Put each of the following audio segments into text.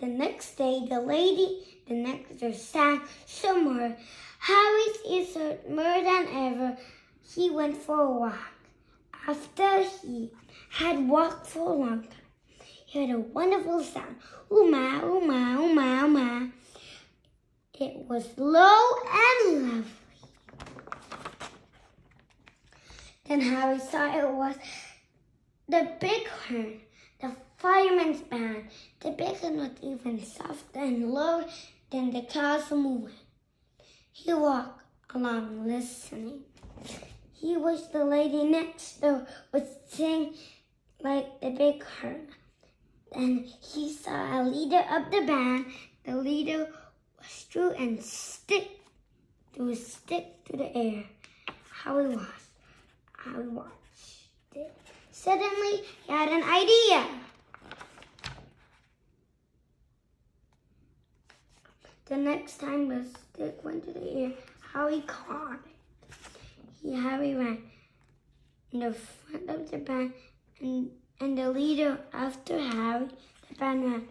The next day, the lady, the next door sang some more. Harry's hurt more than ever. He went for a walk. After he had walked for a long time, he heard a wonderful sound. Uma, uma, uma, uma. It was low and lovely. Then Harry saw it was the bighorn, the fireman's band. The bighorn was even softer and lower than the castle moving. He walked along listening. He wished the lady next door would sing like the bighorn. Then he saw a leader of the band. The leader was true and stick to stick to the air. How he was. How he watched it. Suddenly he had an idea. The next time the stick went to the air, Harry caught it. He Harry ran in the front of the band and, and the leader after Harry, the band ran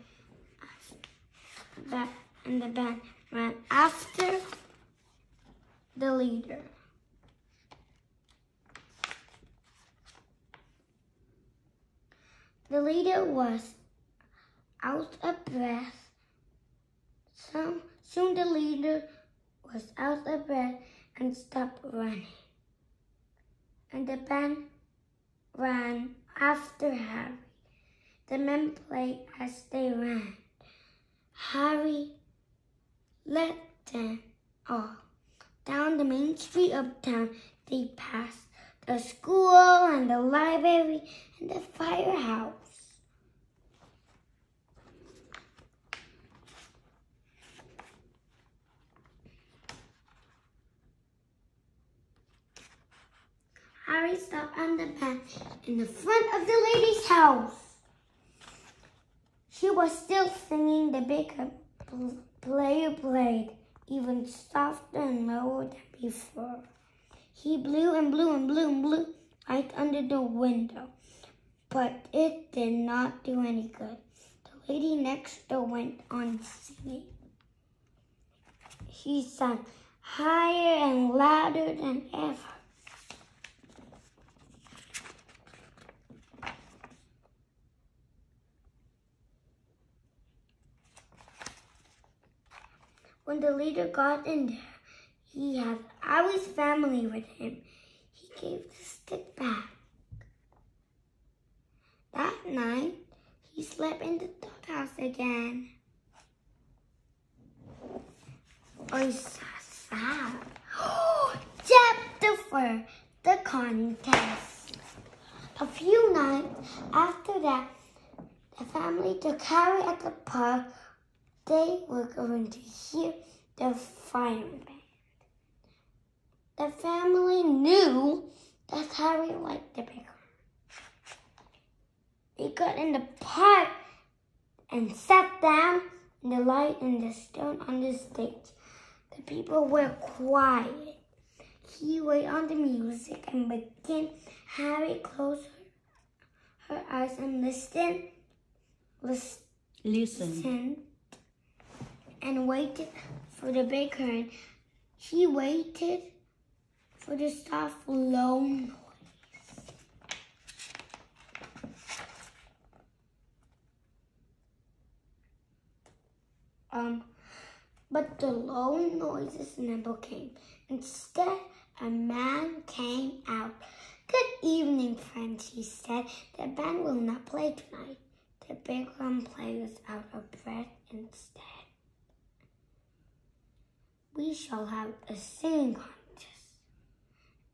back and the band ran after the leader. The leader was out of breath. Some, soon the leader was out of breath and stopped running. And the band ran after Harry. The men played as they ran. Harry led them all. Down the main street of town, they passed the school and the library and the firehouse. Stopped on the path in the front of the lady's house. She was still singing the big player played, even softer and lower than before. He blew and blew and blew and blew right under the window, but it did not do any good. The lady next door went on singing. She sang higher and louder than ever. When the leader got in there, he had Harry's family with him. He gave the stick back. That night, he slept in the doghouse again. Oh, so sad. Chapter 4 The Contest. A few nights after that, the family took Harry at the park they were going to hear fireman band. The family knew that Harry liked the big They got in the park and sat down in the light and the stone on the stage. The people were quiet. He waited on the music and began. Harry closed her, her eyes and listened. Listen. Listened and waited for the bighorn. He waited for the soft, low noise. Um, but the low noises never came. Instead, a man came out. Good evening, friends, he said. The band will not play tonight. The bighorn player is out of breath instead we shall have a singing contest.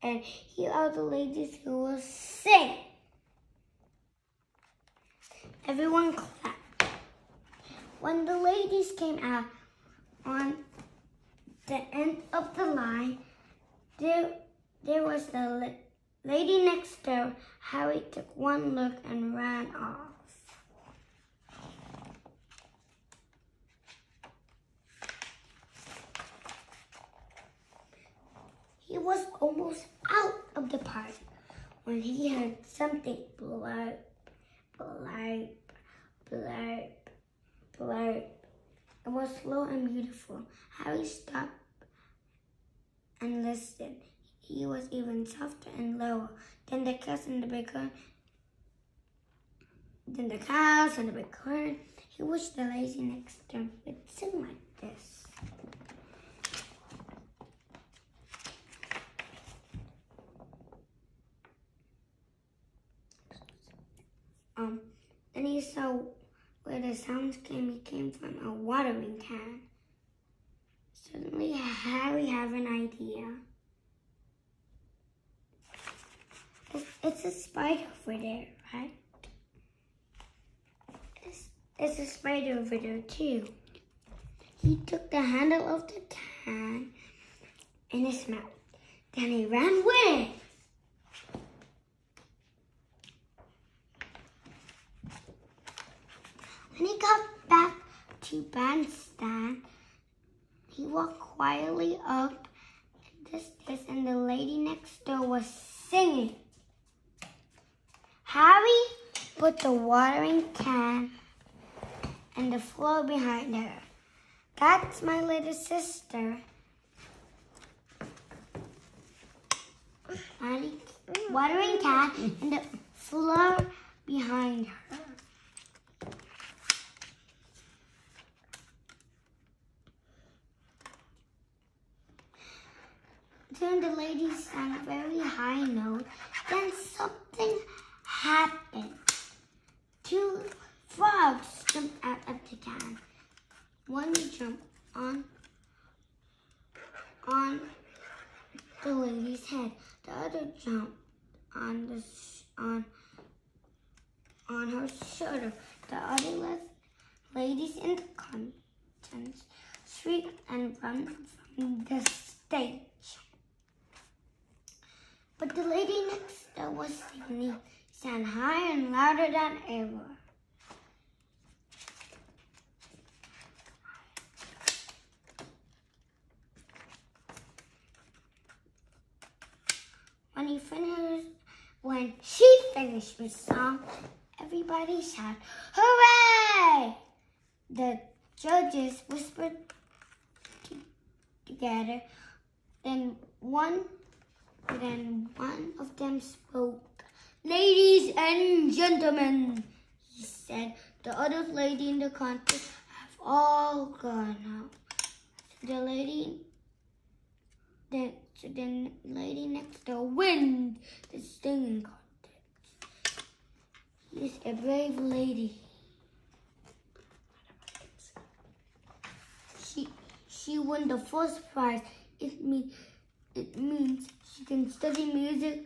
And here are the ladies who will sing. Everyone clapped. When the ladies came out on the end of the line, there, there was the lady next door. Harry took one look and ran off. He was almost out of the park when he heard something blurp, blurp, blurp, blurp. It was slow and beautiful. Harry stopped and listened. He was even softer and lower than the cows and the bighorn. Than the cows and the bighorn. He wished the lazy next door would sing like this. Um, then he saw where the sounds came. Came from a watering can. Suddenly, Harry had an idea. It's, a spider over there, right? It's, it's a spider over there too. He took the handle of the can in his mouth. Then he ran with When he got back to bandstand, he walked quietly up the stairs and the lady next door was singing. Harry put the watering can and the floor behind her. That's my little sister. Watering can and the floor behind her. Then the lady sang a very high note. Then something happened. Two frogs jumped out of the can. One jumped on on the lady's head. The other jumped on the on on her shoulder. The other left ladies in the contents shrieked and ran from the stage. But the lady next door was singing, sang higher and louder than ever. When he finished, when she finished the song, everybody shouted, "Hooray!" The judges whispered together. Then one then one of them spoke. Ladies and gentlemen, he said, the other lady in the contest have all gone out. The lady, the, the lady next door wins the singing contest. She is a brave lady. She, she won the first prize. It means it means she can study music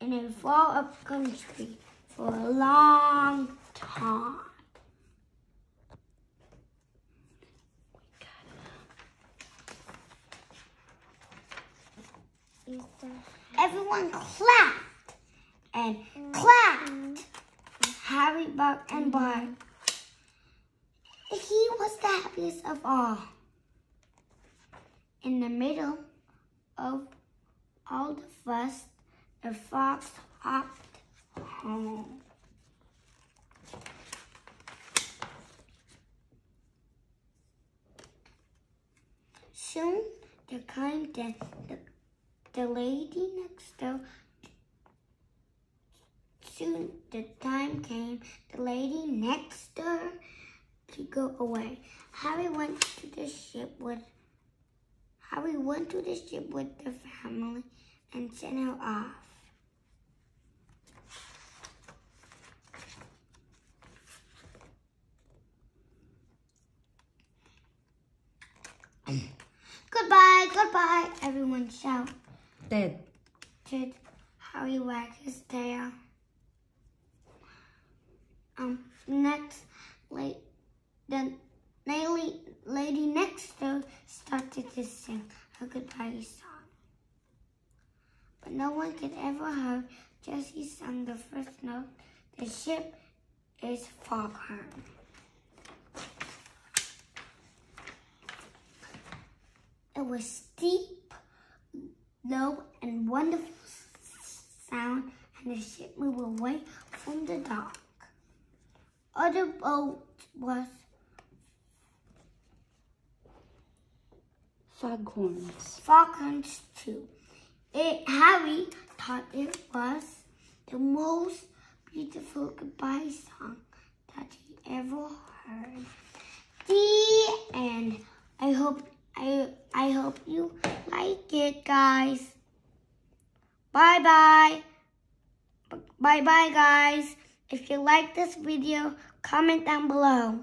in a far up country for a long time. Everyone clapped and clapped. Harry barked and barked. He was the happiest of all. In the middle, of all the fuss, the fox hopped home. Soon there came the, the, the lady next door. Soon the time came the lady next door to go away. Harry went to the ship with Harry went to the ship with the family and sent her off. goodbye, goodbye, everyone shouted. Did. Did Harry wag his tail? Um, next, late, then lady, lady next door started to sing a goodbye song. But no one could ever hear Jessie sing the first note. The ship is Foghorn. It was steep, low, and wonderful sound, and the ship moved away from the dock. Other boat was Foghorns. Foghorns too. It, Harry thought it was the most beautiful goodbye song that he ever heard. The end. I hope I I hope you like it, guys. Bye bye. Bye bye, guys. If you like this video, comment down below.